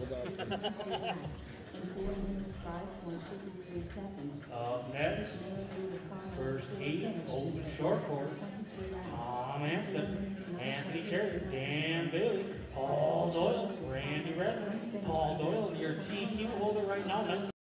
Four minutes, five point fifty-three seconds. Up next, first eight old short course. Tom uh, Anston, Anthony Cherry, Dan Bailey, Paul Doyle, Randy Redmond. Paul Doyle, your TQ holder right now,